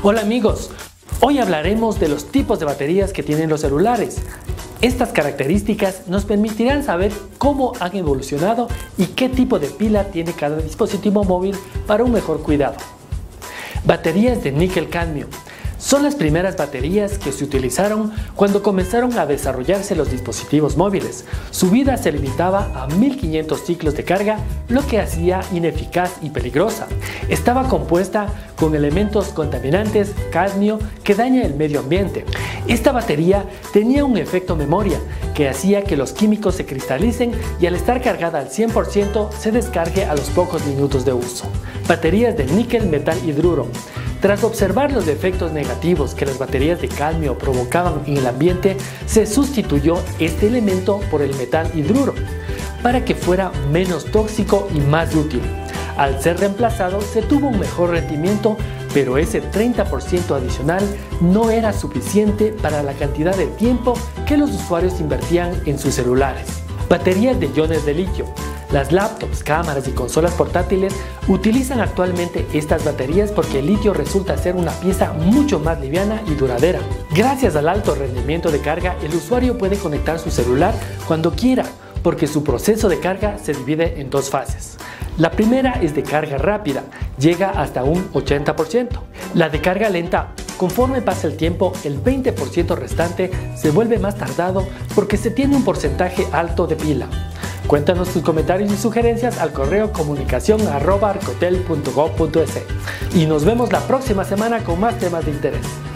Hola amigos, hoy hablaremos de los tipos de baterías que tienen los celulares. Estas características nos permitirán saber cómo han evolucionado y qué tipo de pila tiene cada dispositivo móvil para un mejor cuidado. Baterías de níquel cadmio son las primeras baterías que se utilizaron cuando comenzaron a desarrollarse los dispositivos móviles. Su vida se limitaba a 1500 ciclos de carga, lo que hacía ineficaz y peligrosa. Estaba compuesta con elementos contaminantes, cadmio, que daña el medio ambiente. Esta batería tenía un efecto memoria, que hacía que los químicos se cristalicen y al estar cargada al 100% se descargue a los pocos minutos de uso. Baterías de níquel metal hidruro. Tras observar los efectos negativos que las baterías de cadmio provocaban en el ambiente, se sustituyó este elemento por el metal hidruro para que fuera menos tóxico y más útil. Al ser reemplazado se tuvo un mejor rendimiento, pero ese 30% adicional no era suficiente para la cantidad de tiempo que los usuarios invertían en sus celulares. Baterías de iones de litio. Las laptops, cámaras y consolas portátiles utilizan actualmente estas baterías porque el litio resulta ser una pieza mucho más liviana y duradera. Gracias al alto rendimiento de carga, el usuario puede conectar su celular cuando quiera, porque su proceso de carga se divide en dos fases. La primera es de carga rápida, llega hasta un 80%. La de carga lenta Conforme pasa el tiempo, el 20% restante se vuelve más tardado porque se tiene un porcentaje alto de pila. Cuéntanos tus comentarios y sugerencias al correo comunicación y nos vemos la próxima semana con más temas de interés.